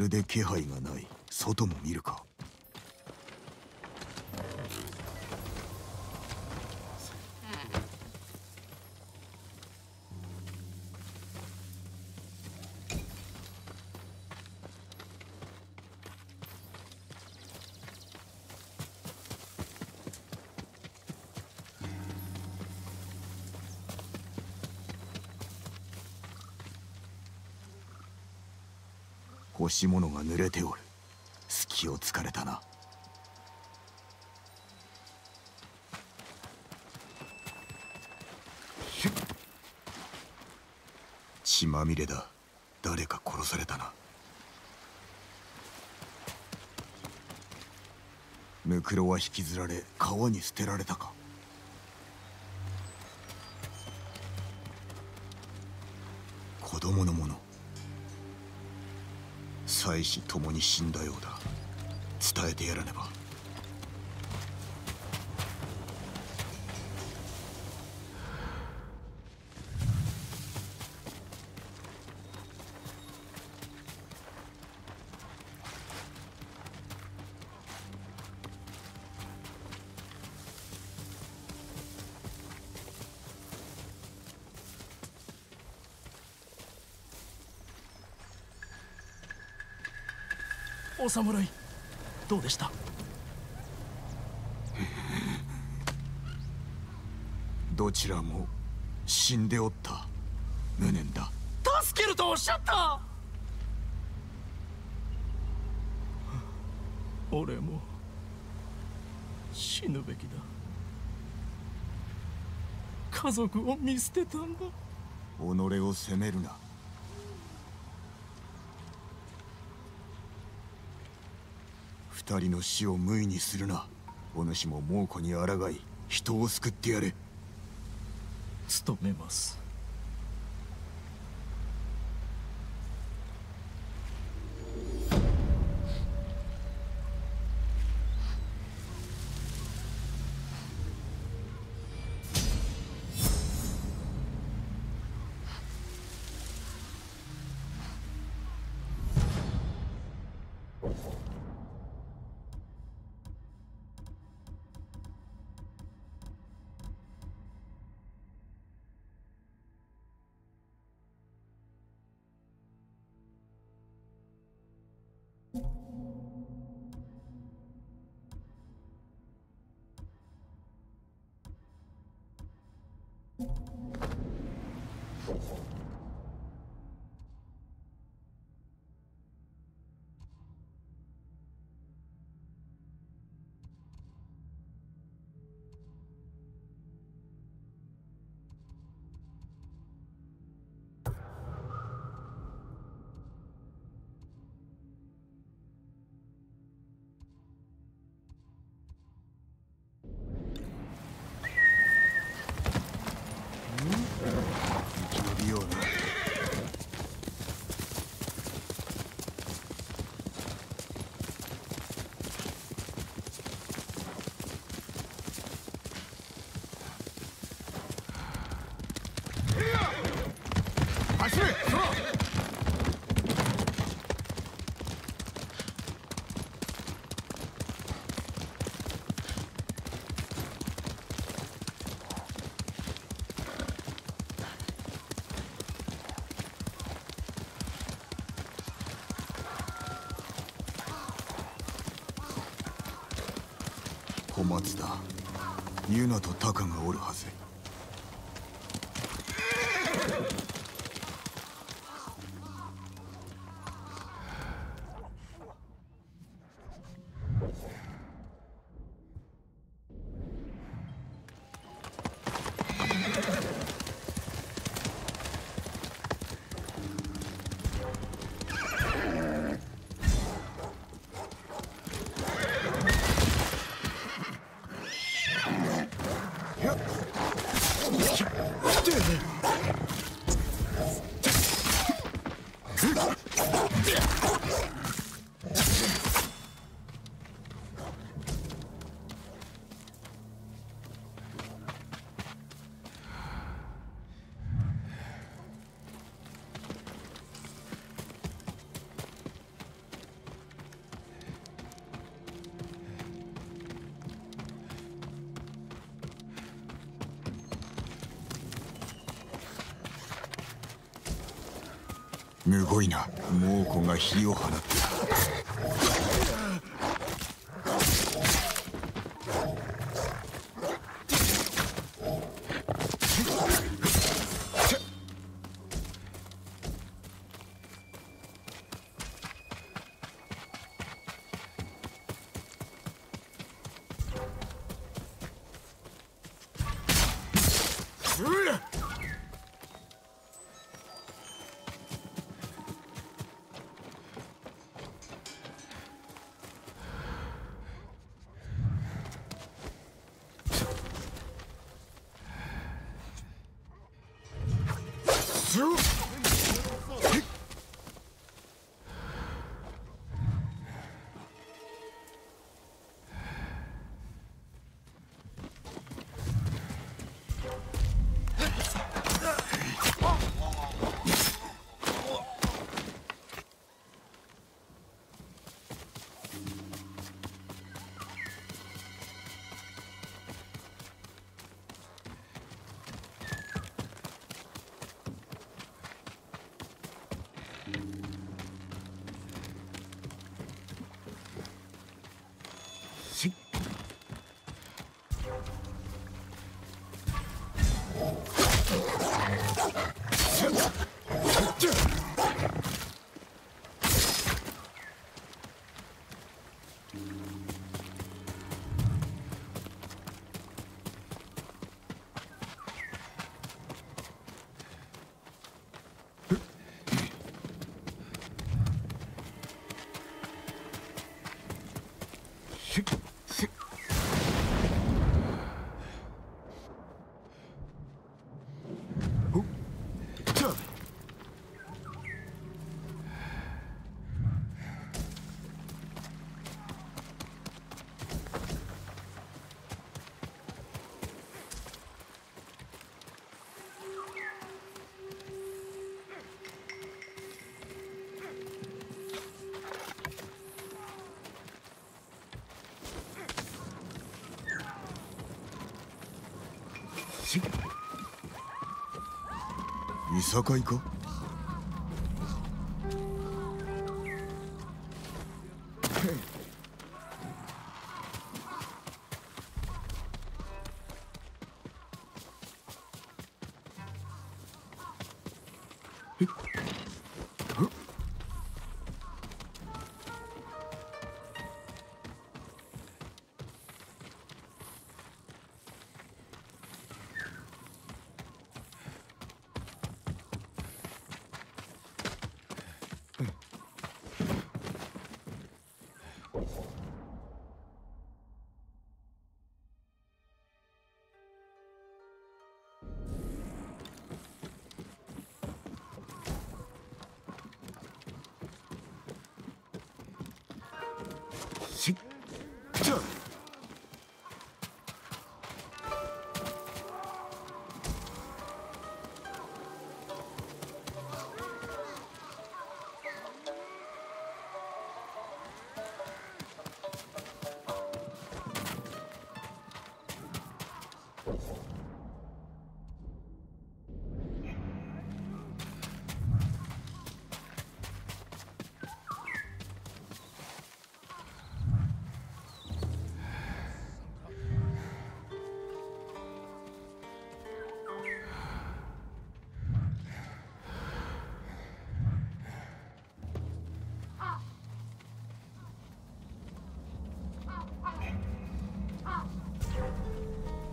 まるで気配がない。外も見るか。欲し物が濡れておる。隙を突かれたな。血まみれだ。誰か殺されたな。ムクロは引きずられ川に捨てられたか。妻子ともに死んだようだ。伝えてやらねば。侍。どうでした？どちらも死んでおった。無念だ。助けるとおっしゃった！俺も死ぬべきだ。家族を見捨てたんだ。己を責めるな二人の死を無意にするな。お主も猛虎に抗い人を救ってやれ。努めます。生だ。ユナとタカがおるはず。むごいな猛虎が火を放った。いさかいか？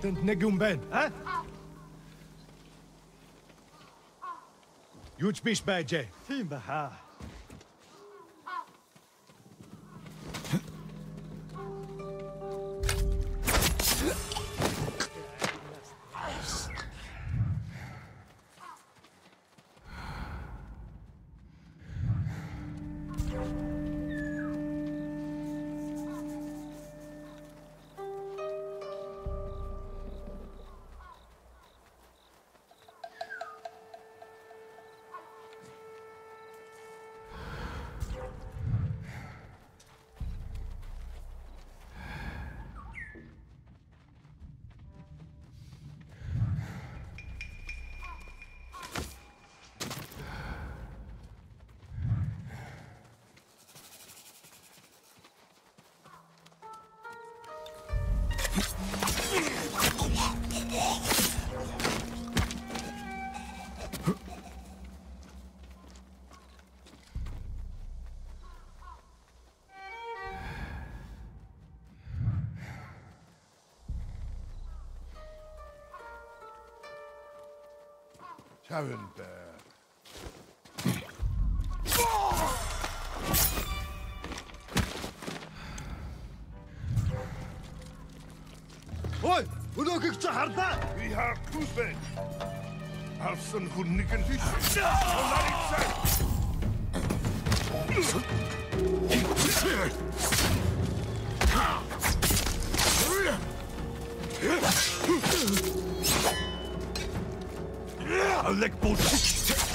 Тэнд нэг юм байна. А? Юуч биш байж. Тийм баха. Тавин бэ. Ой, өнөөгч чи хардаа. Би хардгүй бэ. Авсан хүнник нь биш. Улаарай цай. Alec Bolton.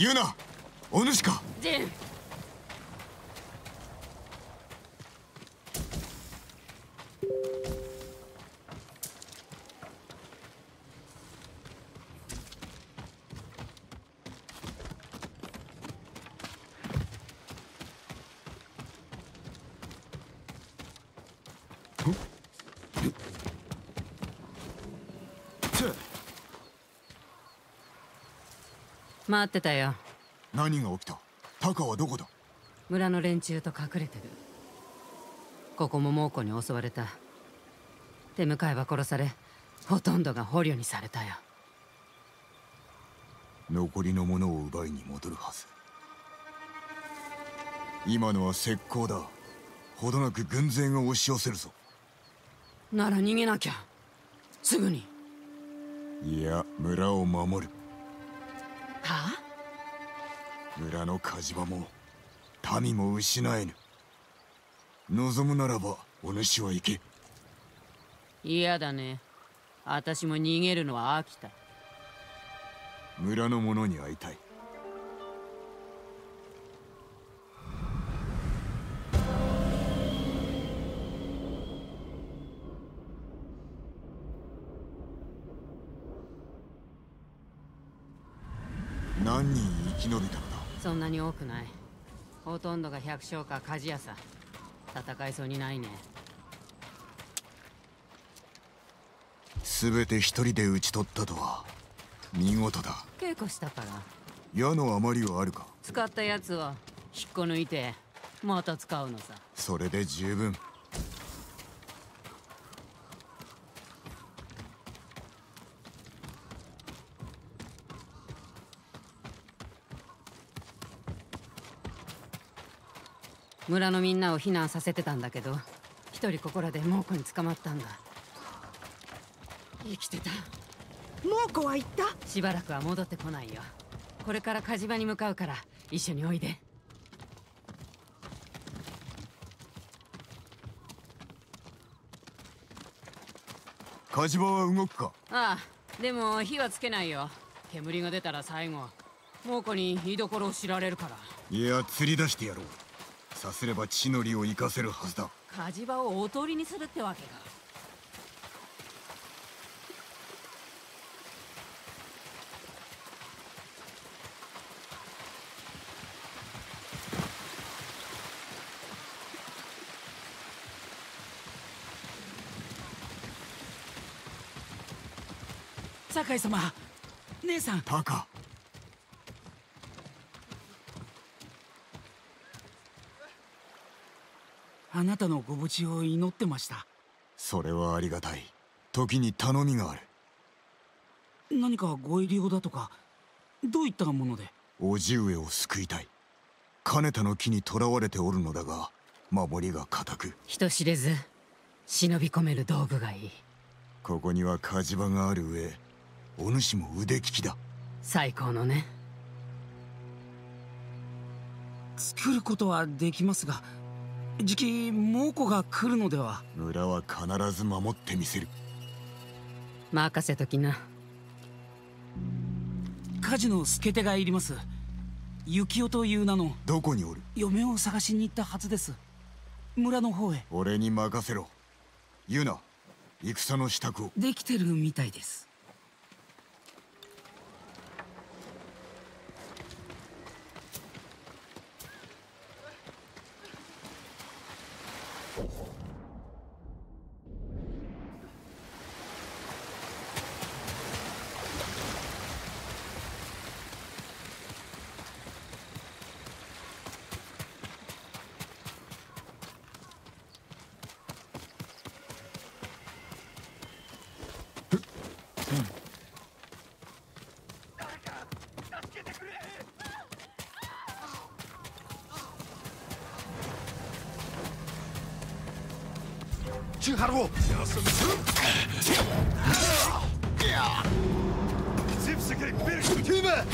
ユナお主か。ジン。待ってたよ。何が起きた？タカはどこだ？村の連中と隠れてる。ここも猛虎に襲われた。手向かいは殺されほとんどが捕虜にされたよ。残りのものを奪いに戻るはず。今のは石膏だ。ほどなく軍勢が押し寄せるぞ。なら逃げなきゃ。すぐに。いや村を守るは村の火事場も民も失えぬ。望むならばお主は行け。嫌だね。私も逃げるのは飽きた。村の者に会いたい何人生き延びたのだ？そんなに多くない。ほとんどが百姓か鍛冶屋さ戦いそうにないね。全て一人で討ち取ったとは見事だ。稽古したから。矢の余りはあるか？使ったやつを引っこ抜いてまた使うのさ。それで十分村のみんなを避難させてたんだけど一人ここらで猛虎に捕まったんだ。生きてた。猛虎は言った？しばらくは戻ってこないよ。これから火事場に向かうから一緒においで。火事場は動くか？ああでも火はつけないよ。煙が出たら最後。猛虎に居所を知られるから。いや釣り出してやろうさすれば地の利を生かせるはずだ。火事場をおとりにするってわけか。酒井様姉さん。タカあなたのご無事を祈ってました。それはありがたい。時に頼みがある。何かご入り用だとかどういったもので？叔父上を救いたい。金田の木に囚われておるのだが守りが固く。人知れず忍び込める道具がいい。ここには火事場がある上お主も腕利きだ。最高のね。作ることはできますがじき猛虎が来るのでは？村は必ず守ってみせる。任せときな。火事の助手がいります。幸男という名のどこにおる？嫁を探しに行ったはずです。村の方へ。俺に任せろ。ユナ戦の支度を。できてるみたいです Chiharu! Zipsakay, Birk! Tima!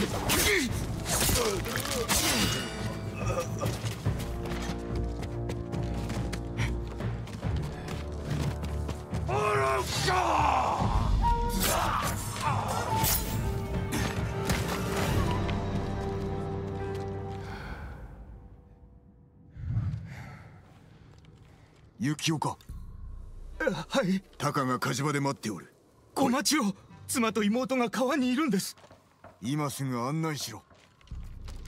Oroka! Yukio かはい。タカが火事場で待っておる。お待ちを。妻と妹が川にいるんです。今すぐ案内しろ。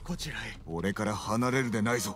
こちらへ。俺から離れるでないぞ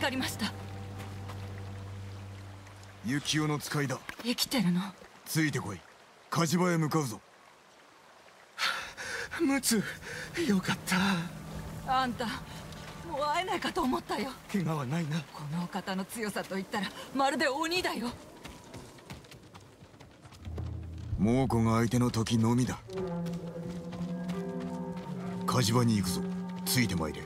かりました。幸男の使いだ。生きてるの？ついてこい。火事場へ向かうぞ。ムツよかった。あんたもう会えないかと思ったよ。怪我はないな。このお方の強さと言ったらまるで鬼だよ。猛虎が相手の時のみだ。火事場に行くぞ。ついてまいれ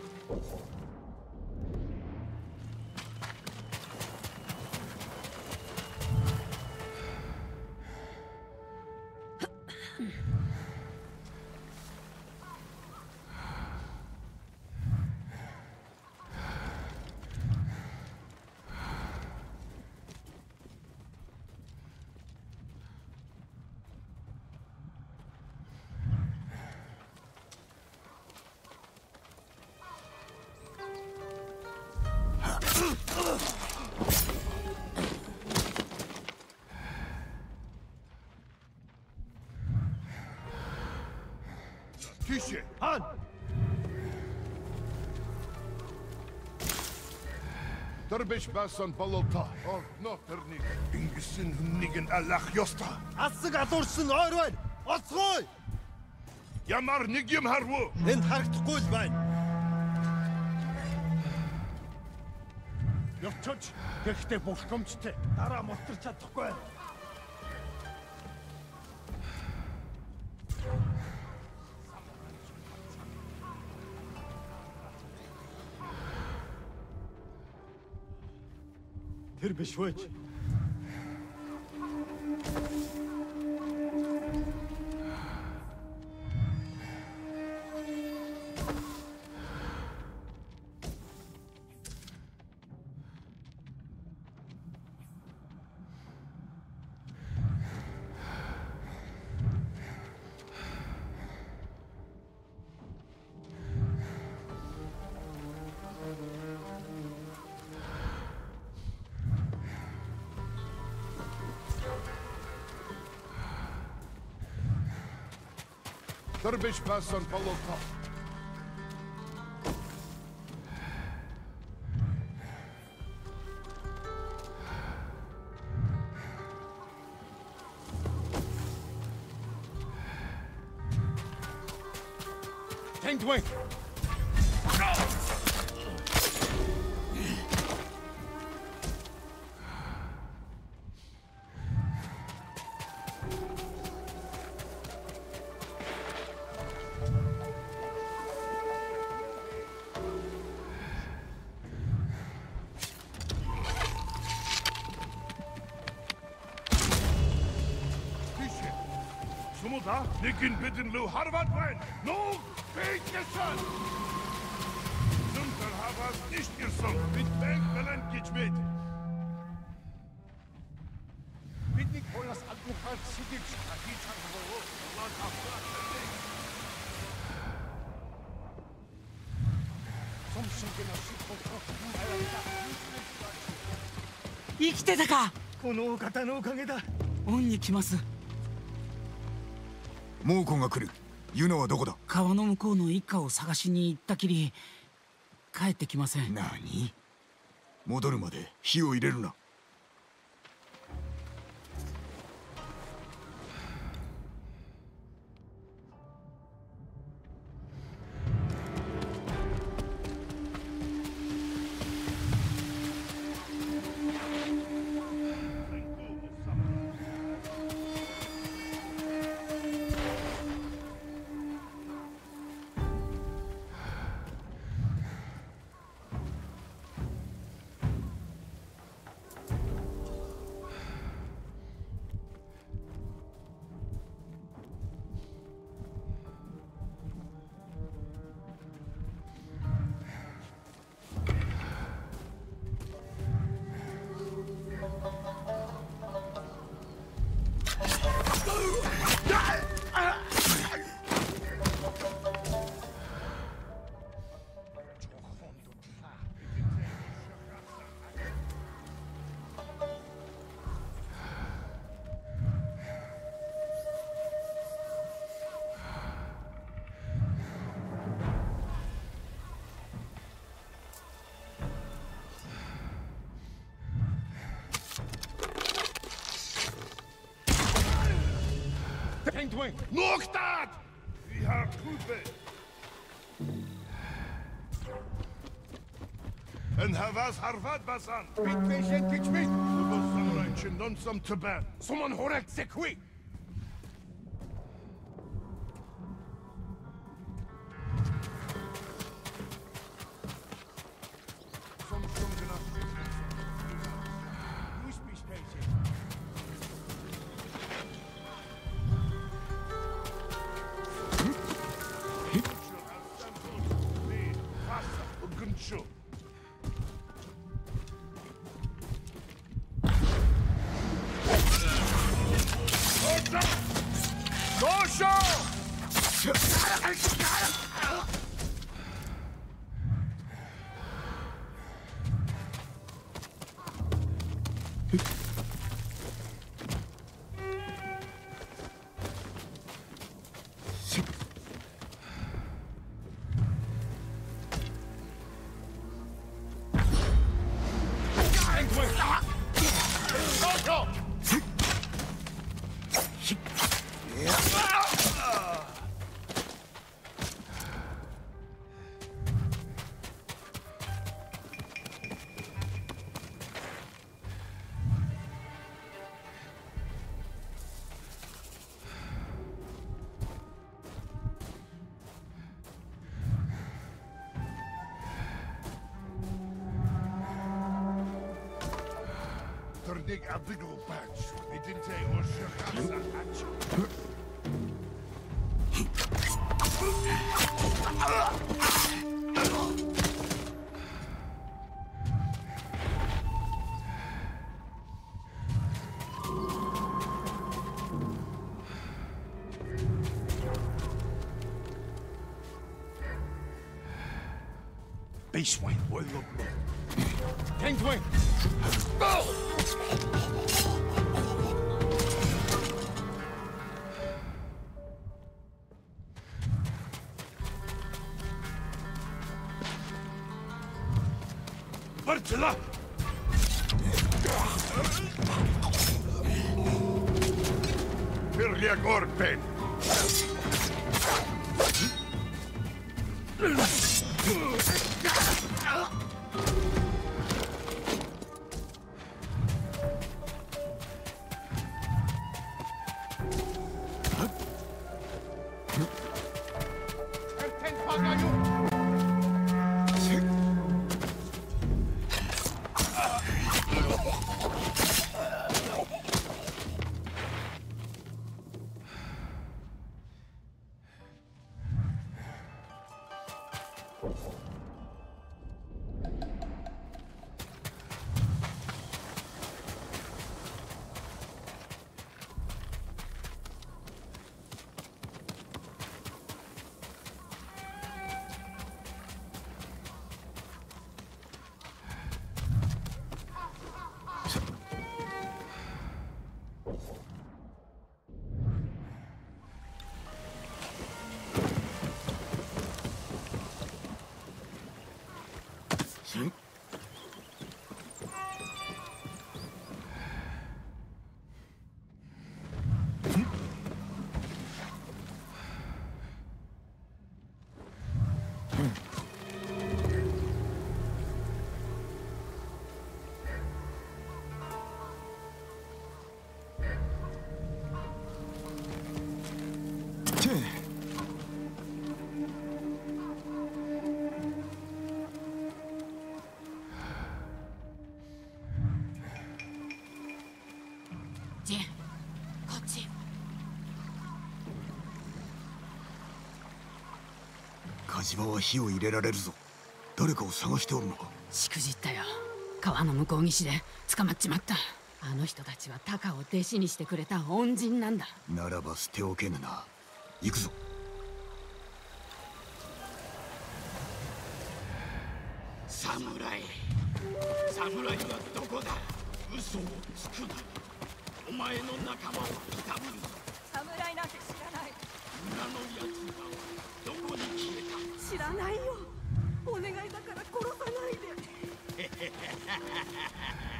Тише. Хаан. Тэрбэш басан бололта. Орно тэрний. Ингэсэн хүнийг нь алах ёстой. Асыг алуурсан ойр байна. Олцгой. Ямар нэг юм харвуу. Энд харагдахгүй л байна. Явчих. Гэхдээ бүрхэмжтэй. Дараа мотор чадахгүй байна. بالبشوج Trbish pass on follow Top. Tank Dwayne! Sumuda, Nikin bitten Lu Harvard Wein. No, Big Son. Zunter Havas nicht Son. Mit Bank Belen Kitschmet. Mit Nikolas Albuchar Sidic, Akita Horo, Allah Afra, Som Shinkina Shikoto, 生きてたかこのお方のおかげだ恩に来ます猛虎が来る。ユナはどこだ？川の向こうの一家を探しに行ったきり帰ってきません。何？戻るまで火を入れるな Paintwing! Noktat! Vi har truppet! انهباس حرفات باسان بيت بيشن تجميد لبوس سمراين شندون سم تبان سمن هورك سكوي dig a big old patch. They didn't say or oh, base Wing, what look like? King Wing! 火事場は火を入れられるぞ。誰かを探しておるのか。しくじったよ川の向こう岸で捕まっちまった。あの人たちはタカを弟子にしてくれた恩人なんだ。ならば捨ておけぬな。行くぞ。侍。侍はどこだ。嘘をつくな。お前の仲間をいたぶるぞ Ha ha ha ha ha ha!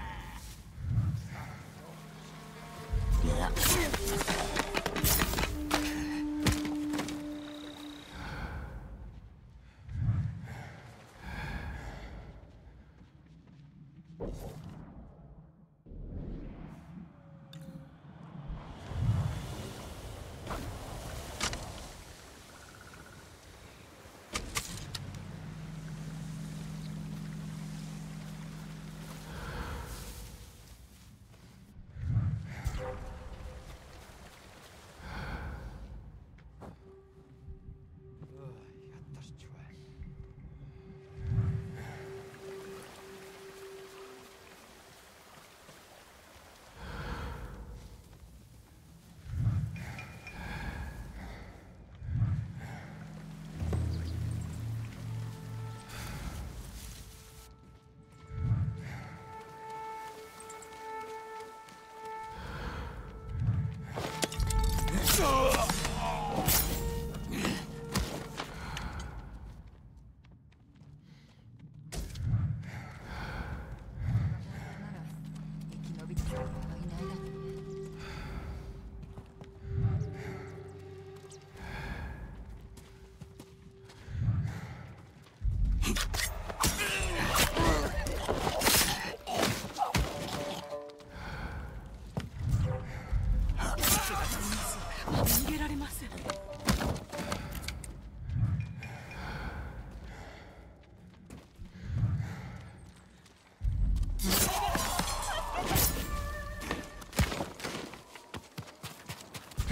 Ugh.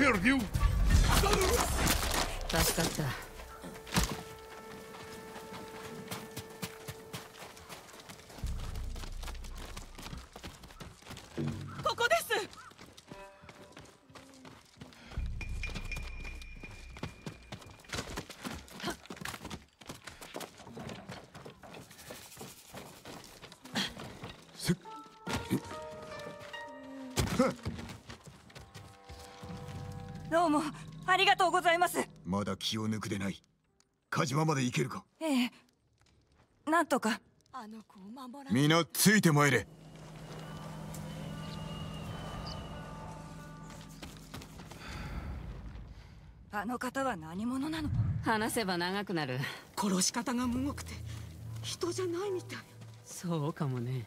ペルデュ助かった気を抜くでない。火事場まで行けるか？ええ。なんとか。あの子を守ら皆ついて参れ。あの方は何者なの？話せば長くなる。殺し方がむごくて人じゃないみたい。そうかもね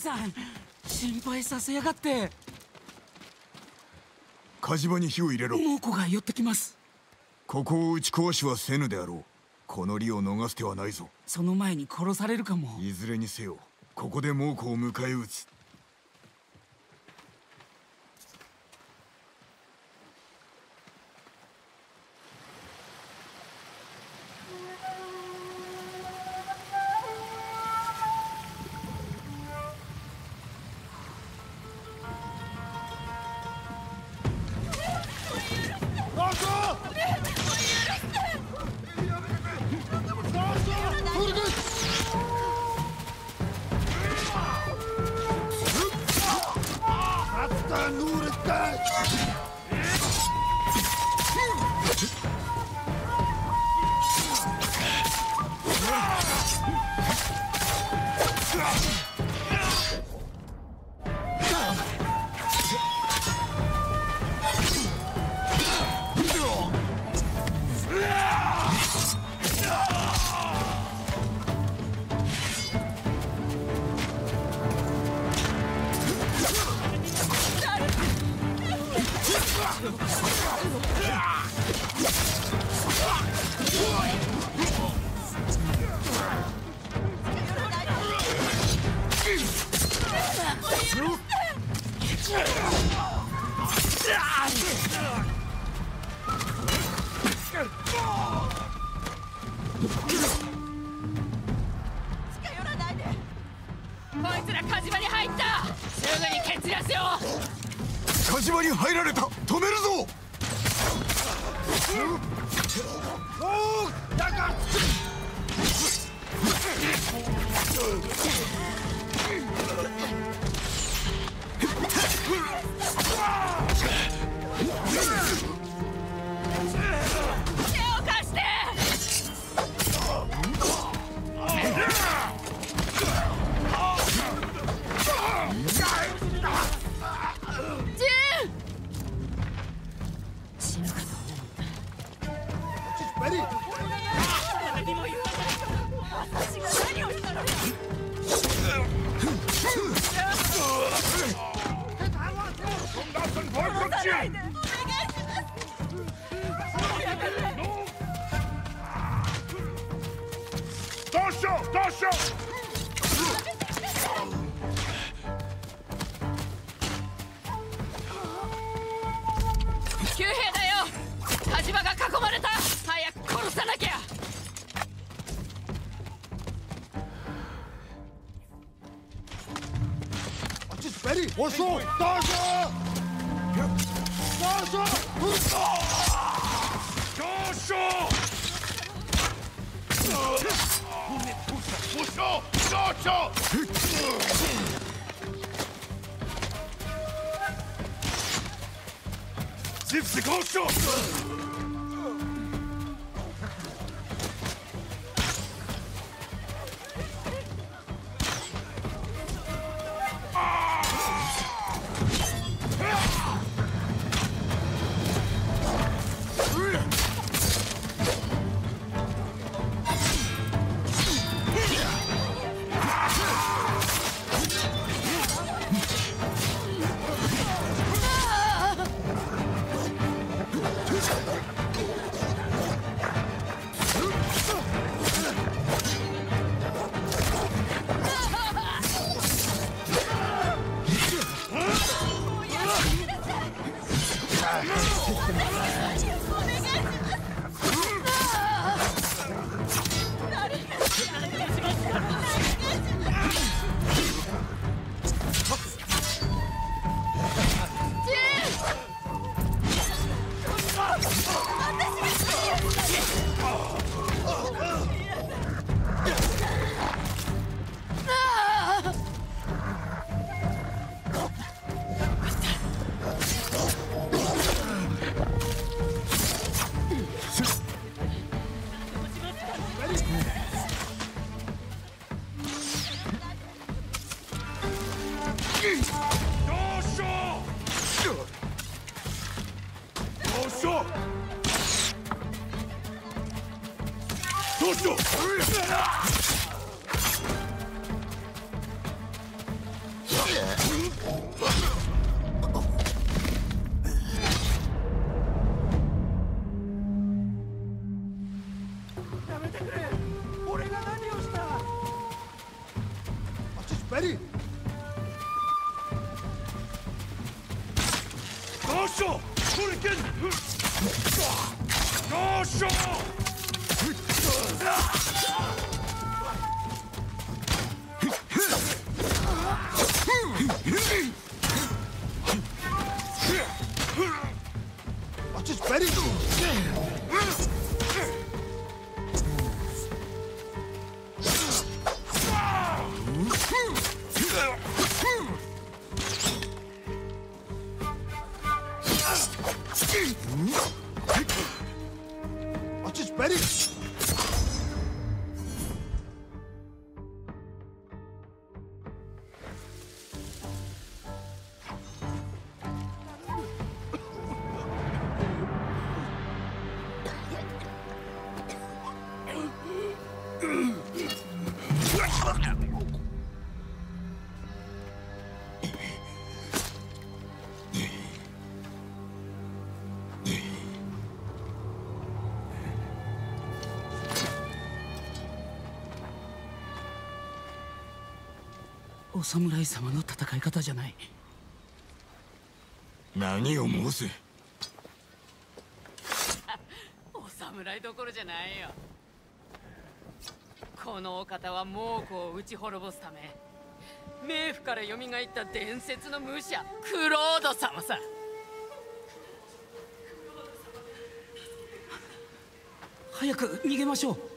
さん心配させやがって。火事場に火を入れろ。猛虎が寄ってきます。ここを打ち壊しはせぬであろう。この利を逃す手はないぞ。その前に殺されるかも。いずれにせよここで猛虎を迎え撃つ Ugh! 何をした ready? お侍様の戦い方じゃない。何を申すお侍どころじゃないよ。このお方は猛虎を打ち滅ぼすため冥府から蘇った伝説の武者クロード様さ。早く逃げましょう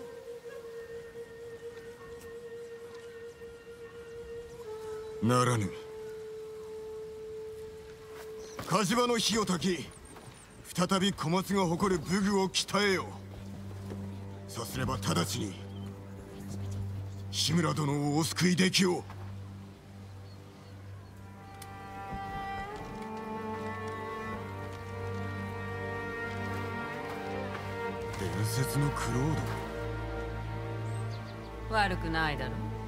ならぬ。火事場の火を焚き再び小松が誇る武具を鍛えよう。さすれば直ちに志村殿をお救いできよう。伝説のクロード悪くないだろう。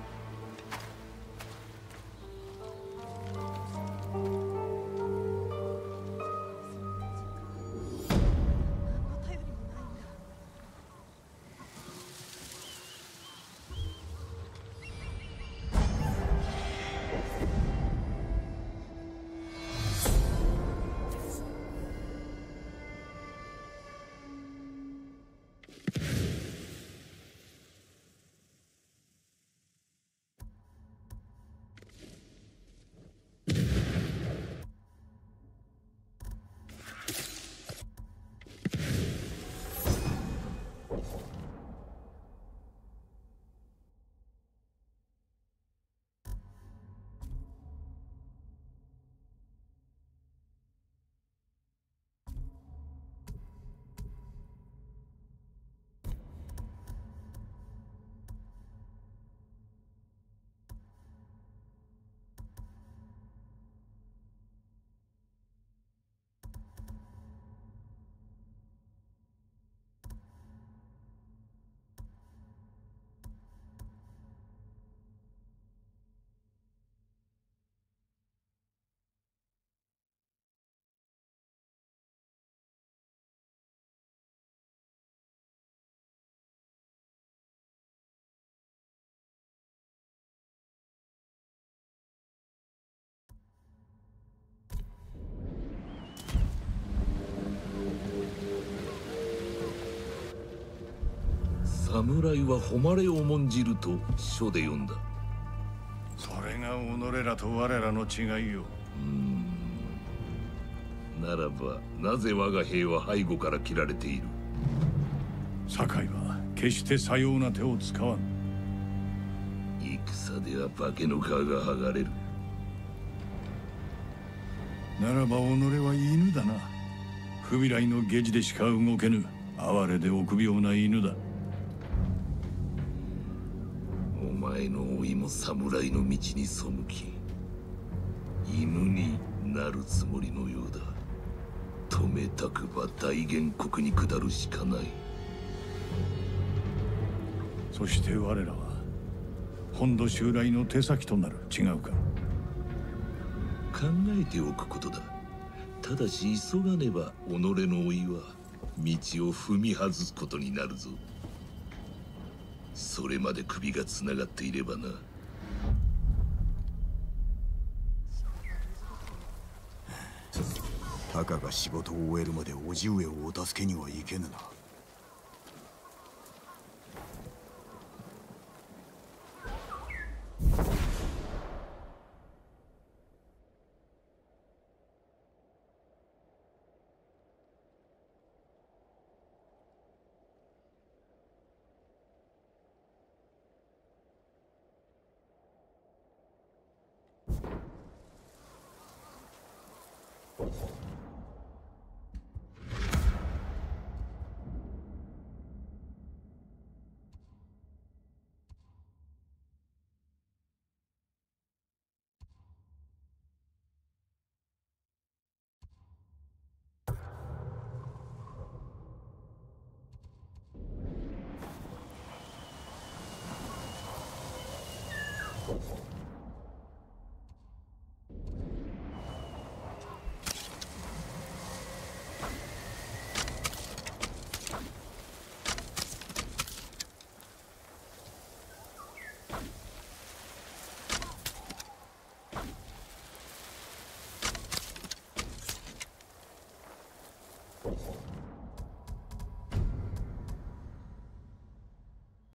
侍は誉れを重んじると書で読んだ。それが己らと我らの違いよ。ならばなぜ我が兵は背後から切られている？堺は決してさような手を使わん。戦では化けの皮が剥がれる。ならば己は犬だな。不未来の下地でしか動けぬ。哀れで臆病な犬だ前の老いも侍の道に背き犬になるつもりのようだ。止めたくば大元国に下るしかない。そして我らは本土襲来の手先となる。違うか。考えておくことだ。ただし急がねば己の老いは道を踏み外すことになるぞそれまで首がつながっていればな。たかが仕事を終えるまで叔父上をお助けにはいけぬな。